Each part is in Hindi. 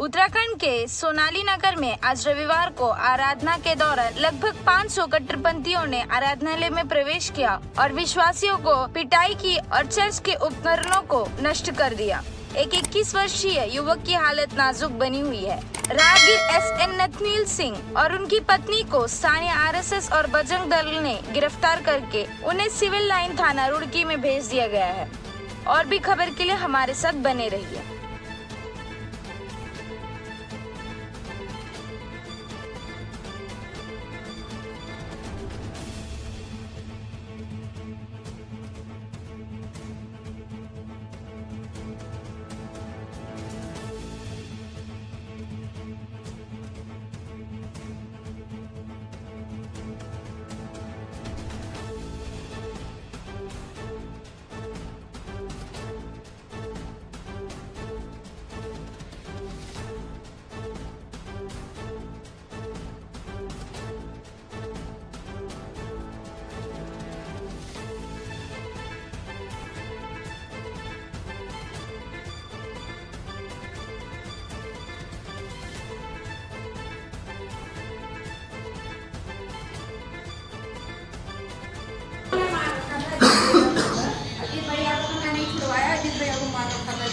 उत्तराखंड के सोनाली नगर में आज रविवार को आराधना के दौरान लगभग 500 कट्टरपंथियों ने आराधनालय में प्रवेश किया और विश्वासियों को पिटाई की और चर्च के उपकरणों को नष्ट कर दिया। एक 21 वर्षीय युवक की हालत नाजुक बनी हुई है। राहगीर एस एन नथनील सिंह और उनकी पत्नी को स्थानीय आरएसएस और बजरंग दल ने गिरफ़्तार करके उन्हें सिविल लाइन थाना रुड़की में भेज दिया गया है। और भी खबर के लिए हमारे साथ बने रहिए।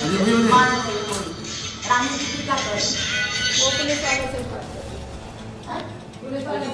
मारना था मैं अजीत भैया ने- मारना चाहिए गोली। रानी जी का कर वो पुलिस वाले से बात करे। हाँ? पुलिस वाले